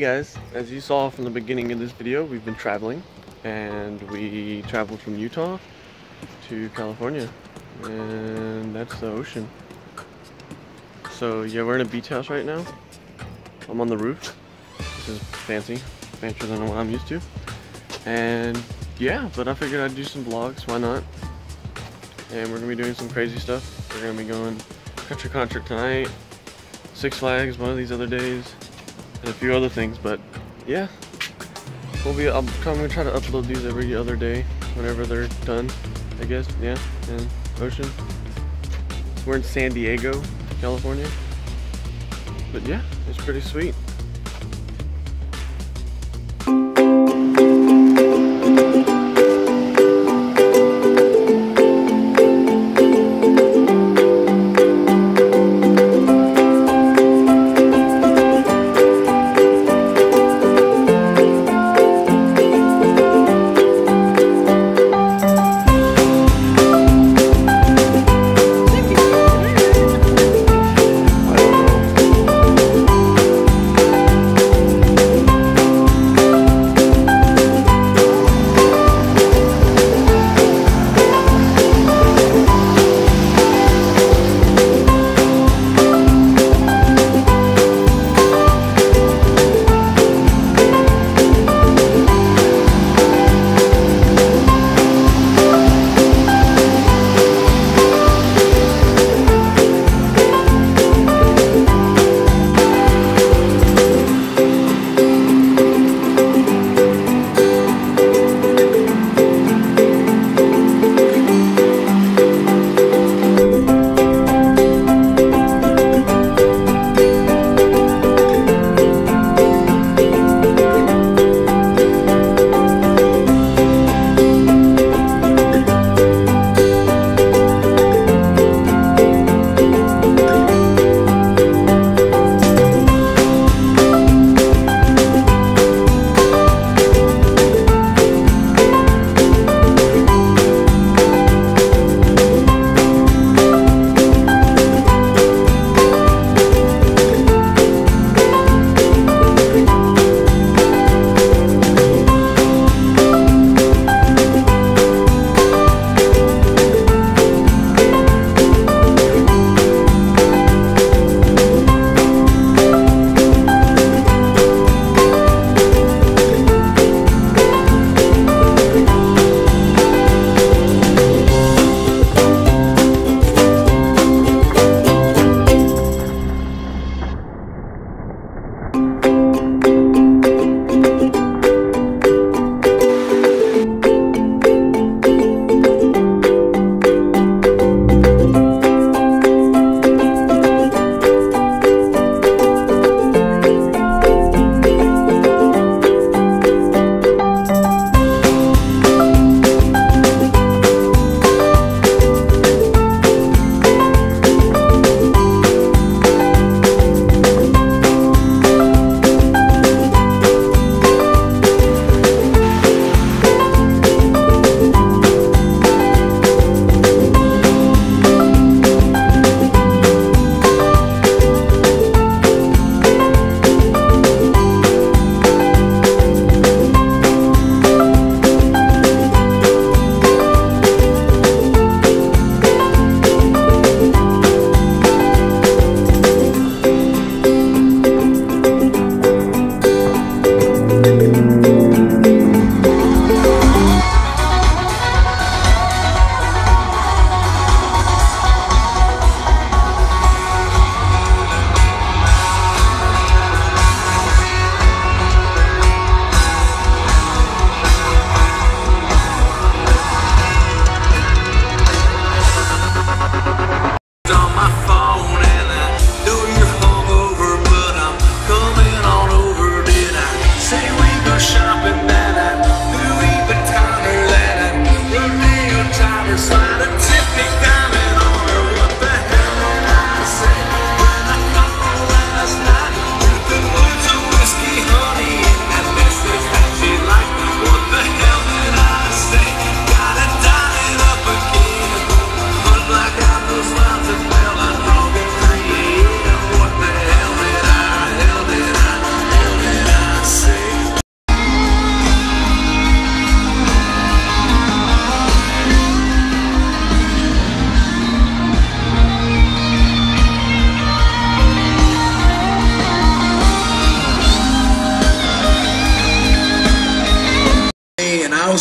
Guys, as you saw from the beginning of this video, we've been traveling and we traveled from Utah to California and that's the ocean. So yeah, we're in a beach house right now. I'm on the roof. This is fancy, fancier than what I'm used to. And yeah, but I figured I'd do some vlogs, why not? And we're gonna be doing some crazy stuff. We're gonna be going country concert tonight, Six Flags one of these other days, and a few other things, but yeah. We'll be, I'm gonna try to upload these every other day, whenever they're done, I guess, yeah, and ocean. We're in San Diego, California. But yeah, it's pretty sweet.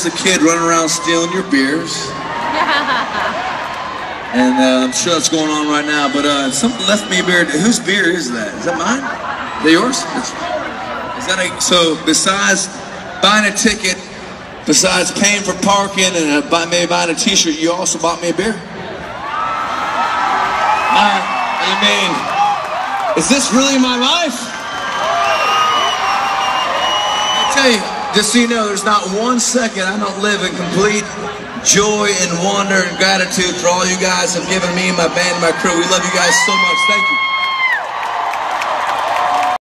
Was a kid running around stealing your beers. and uh, I'm sure that's going on right now. But uh, someone left me a beer. Whose beer is that? Is that mine? Is that yours? Is that a, so? Besides buying a ticket, besides paying for parking and uh, buy, maybe buying a T-shirt, you also bought me a beer. Uh, I mean, is this really my life? I tell you, just so you know, there's not one second I don't live in complete joy and wonder and gratitude for all you guys have given me, my band, and my crew. We love you guys so much. Thank you.